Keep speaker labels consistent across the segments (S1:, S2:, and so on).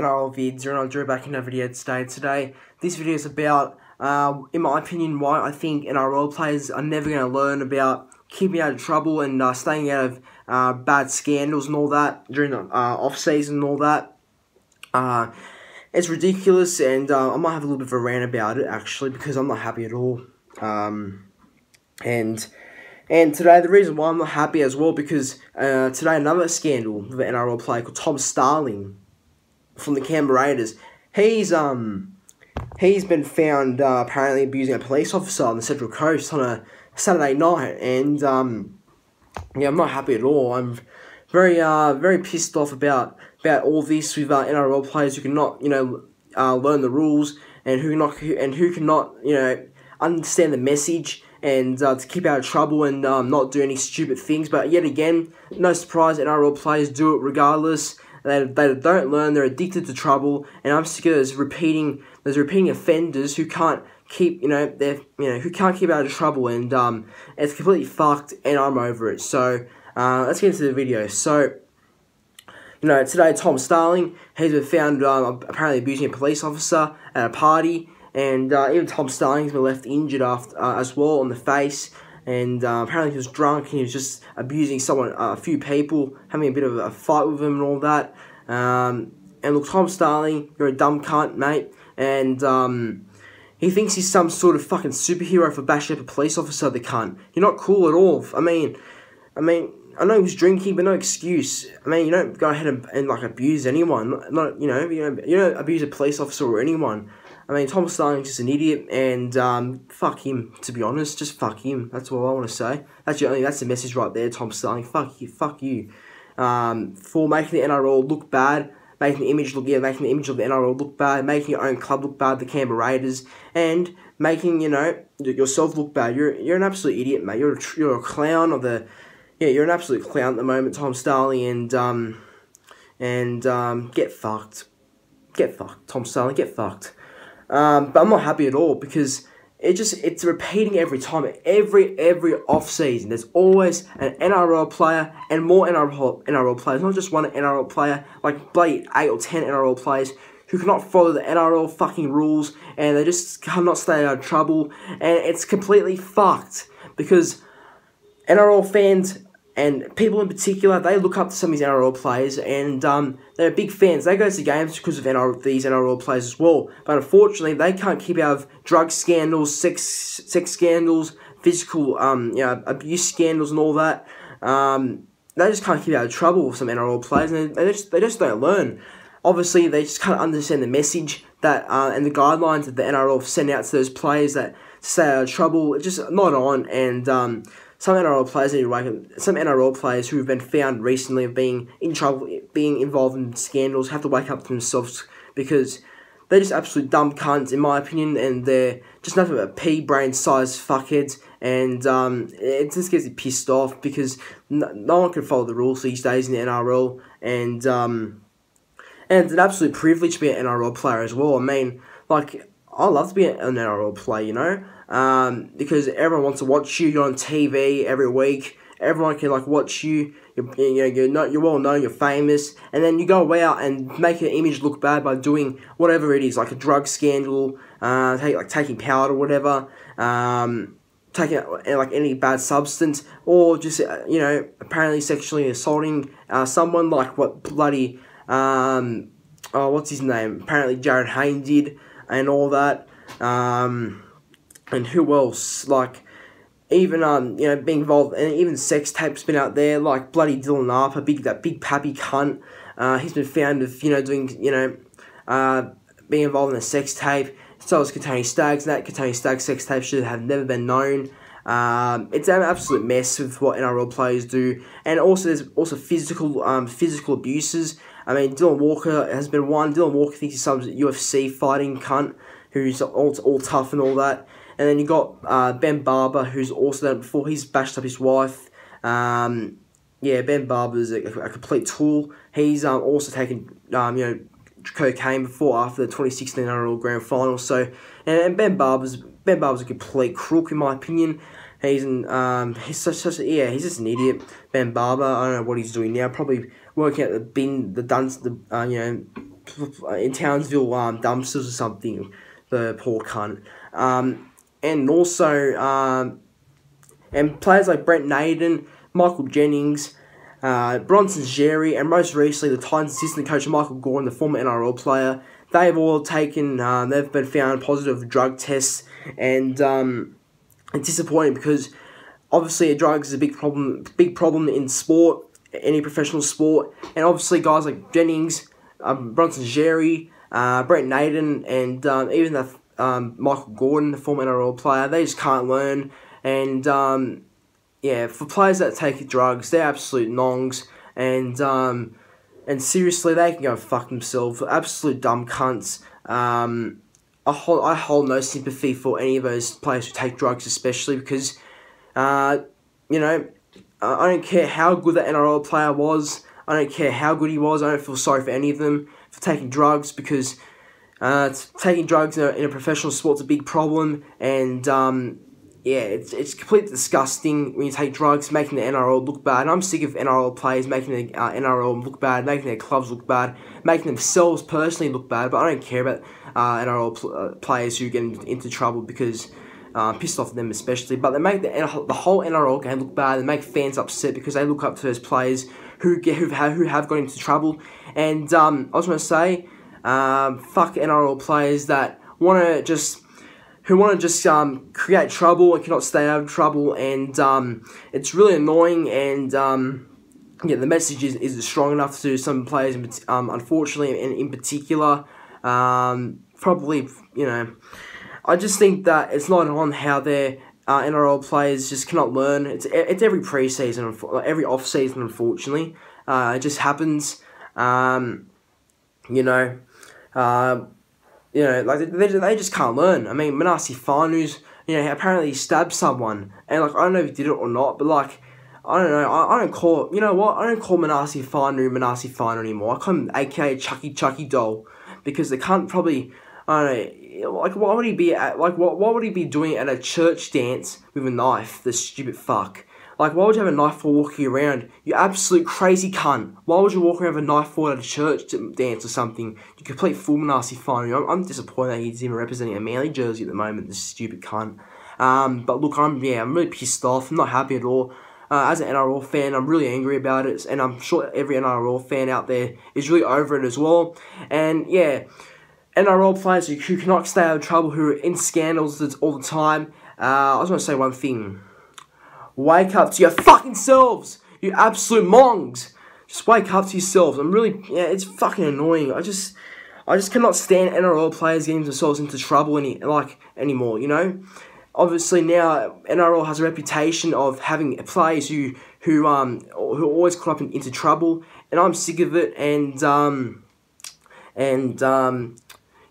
S1: NRL vids, and I'll drew back in a video today. Today, this video is about, uh, in my opinion, why I think NRL players are never going to learn about keeping out of trouble and uh, staying out of uh, bad scandals and all that during the uh, off season and all that. Uh, it's ridiculous, and uh, I might have a little bit of a rant about it actually because I'm not happy at all. Um, and and today, the reason why I'm not happy as well, because uh, today another scandal with an NRL player called Tom Starling from the Canberra Raiders. He's um he's been found uh, apparently abusing a police officer on the Central Coast on a Saturday night, and um yeah, I'm not happy at all. I'm very uh very pissed off about about all this with uh, NRL players who cannot you know uh, learn the rules and who not and who cannot you know understand the message and uh, to keep out of trouble and um, not do any stupid things. But yet again, no surprise, NRL players do it regardless. They, they don't learn. They're addicted to trouble, and I'm sick of those repeating those repeating offenders who can't keep you know they you know who can't keep out of trouble, and um, it's completely fucked. And I'm over it. So uh, let's get into the video. So. You know, today Tom Starling has been found um, apparently abusing a police officer at a party and uh, even Tom Starling's been left injured after uh, as well on the face. And uh, apparently he was drunk he was just abusing someone, uh, a few people, having a bit of a fight with him and all that. Um, and look, Tom Starling, you're a dumb cunt, mate. And um, he thinks he's some sort of fucking superhero for bashing up a police officer. The cunt, you're not cool at all. I mean, I mean, I know he was drinking, but no excuse. I mean, you don't go ahead and, and like abuse anyone. Not you know, you know, you don't abuse a police officer or anyone. I mean, Tom Starling's just an idiot, and um, fuck him. To be honest, just fuck him. That's all I want to say. That's the only. That's the message right there, Tom Starling. Fuck you. Fuck you. Um, for making the NRL look bad, making the image look yeah, making the image of the NRL look bad, making your own club look bad, the Canberra Raiders, and making you know yourself look bad. You're you're an absolute idiot, mate. You're a, you're a clown of the. Yeah, you're an absolute clown at the moment, Tom Starling, and um, and um, get fucked, get fucked, Tom Starling, get fucked. Um, but I'm not happy at all because it just it's repeating every time. Every every off season, there's always an NRL player and more NRL NRL players. Not just one NRL player, like bloody eight or ten NRL players who cannot follow the NRL fucking rules and they just cannot stay out of trouble. And it's completely fucked because NRL fans and people in particular, they look up to some of these NRL players, and um, they're big fans. They go to games because of NRL, these NRL players as well. But unfortunately, they can't keep out of drug scandals, sex sex scandals, physical um, you know, abuse scandals, and all that. Um, they just can't keep out of trouble with some NRL players, and they just they just don't learn. Obviously, they just can't understand the message that uh, and the guidelines that the NRL send out to those players that stay out of trouble. It's just not on, and um, some NRL players wake up. Some NRL players who have been found recently of being in trouble, being involved in scandals, have to wake up to themselves because they're just absolute dumb cunts, in my opinion, and they're just nothing but pea brain sized fuckheads. And um, it just gets me pissed off because no, no, one can follow the rules these days in the NRL, and um, and it's an absolute privilege to be an NRL player as well. I mean, like I love to be an NRL player, you know um, because everyone wants to watch you. You're on TV every week. Everyone can like watch you. You're, you know, you're not you're well known. You're famous, and then you go away out and make your image look bad by doing whatever it is, like a drug scandal, uh, take, like taking powder or whatever, um, taking uh, like any bad substance, or just uh, you know apparently sexually assaulting uh, someone, like what bloody um, oh what's his name? Apparently Jarryd Hayne did, and all that. Um, and who else? Like, even um, you know, being involved, and even sex tapes been out there. Like bloody Dylan Arthur, big that big pappy cunt. Uh, he's been found of you know doing you know, uh, being involved in a sex tape. So is Kotoni Staggs. That Kotoni Staggs sex tape should have never been known. Um, it's an absolute mess with what NRL players do, and also there's also physical um, physical abuses. I mean, Dylan Walker has been one. Dylan Walker thinks he's some UFC fighting cunt who's all, all tough and all that. And then you got uh, Ben Barba, who's also done it before. He's bashed up his wife. Um, yeah, Ben Barba's a, a complete tool. He's um, also taken um, you know cocaine before after the 2016 NRL Grand Final. So and, and Ben Barba's Ben Barba's a complete crook in my opinion. He's an, um he's such such yeah he's just an idiot. Ben Barba, I don't know what he's doing now. Probably working at the bin the dunce the uh, you know in Townsville um, dumpsters or something. The poor cunt. Um, and also, um, and players like Brent Naden, Michael Jennings, uh, Bronson Xerri, and most recently the Titans assistant coach Michael Gordon, the former NRL player. They've all taken, uh, they've been found positive drug tests, and um, it's disappointing because obviously drugs is a big problem, big problem in sport, any professional sport, and obviously guys like Jennings, um, Bronson Xerri, uh, Brent Naden, and um, even the um, Michael Gordon, the former NRL player, they just can't learn. And um, yeah, for players that take drugs, they're absolute nongs. And um, and seriously, they can go fuck themselves. Absolute dumb cunts. Um, I hold, I hold no sympathy for any of those players who take drugs, especially because, uh, you know, I don't care how good that NRL player was. I don't care how good he was. I don't feel sorry for any of them for taking drugs because uh, taking drugs in a, in a professional sport's a big problem, and um, yeah, it's, it's completely disgusting when you take drugs, making the NRL look bad. And I'm sick of NRL players making the uh, NRL look bad, making their clubs look bad, making themselves personally look bad. But I don't care about uh, NRL pl- uh, players who get into trouble because uh, pissed off at them especially. But they make the, the whole NRL game look bad. They make fans upset because they look up to those players who get who have who have got into trouble. And um, I was going to say um, fuck NRL players that want to just who want to just um, create trouble and cannot stay out of trouble, and um, it's really annoying. And um, yeah, the message is, is strong enough to some players, um, unfortunately, and in particular, um, probably you know, I just think that it's not on how their uh, NRL players just cannot learn. It's it's every preseason, every off season, unfortunately. Uh, it just happens. Um, you know, uh, you know, like they, they just can't learn. I mean, Manase Fainu's, you know, apparently stabbed someone, and like I don't know if he did it or not, but like I don't know. I, I don't call you know what I don't call Manase Fainu Manase Fainu anymore. I call him AKA Chucky Chucky Doll because they can't probably I don't know. Like what would he be at? Like what what would he be doing at a church dance with a knife? The stupid fuck. Like, why would you have a knife while walking around? You absolute crazy cunt. Why would you walk around with a knife for at a church to dance or something? You complete fool nasty fine. I'm, I'm disappointed that he's even representing a Manly jersey at the moment, this stupid cunt. Um, but look, I'm, yeah, I'm really pissed off. I'm not happy at all. Uh, as an NRL fan, I'm really angry about it, and I'm sure every NRL fan out there is really over it as well. And yeah, NRL players who, cannot stay out of trouble, who are in scandals all the time. Uh, I was going to say one thing. Wake up to your fucking selves, you absolute mongs. Just wake up to yourselves. I'm really, yeah, it's fucking annoying. I just, I just cannot stand NRL players getting themselves into trouble any like anymore. You know, obviously now NRL has a reputation of having players who who um who always caught up in, into trouble, and I'm sick of it. And um and um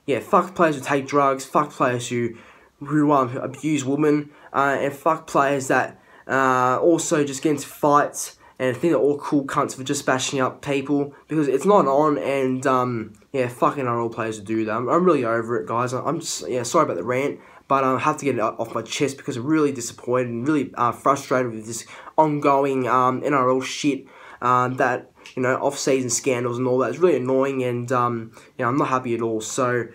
S1: yeah, fuck players who take drugs, fuck players who who um abuse women, uh, and fuck players that uh, also, just get into fights and I think they're all cool cunts for just bashing up people because it's not on and um, yeah, fucking all players do that. I'm, I'm really over it, guys. I'm just yeah, sorry about the rant, but I have to get it off my chest because I'm really disappointed and really uh, frustrated with this ongoing um, NRL shit uh, that you know off-season scandals and all that. It's really annoying and um, yeah, I'm not happy at all. So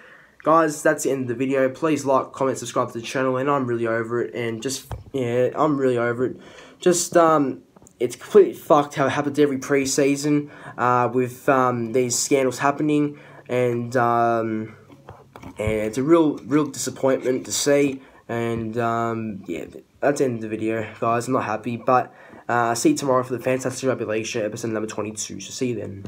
S1: guys, that's the end of the video. Please like, comment, subscribe to the channel, and I'm really over it. And just, yeah, I'm really over it. Just, um, it's completely fucked how it happens every preseason uh, with um, these scandals happening. And, um, and it's a real, real disappointment to see. And, um, yeah, that's the end of the video, guys. I'm not happy, but uh, see you tomorrow for the Fantastic Rugby League episode number 22. So see you then.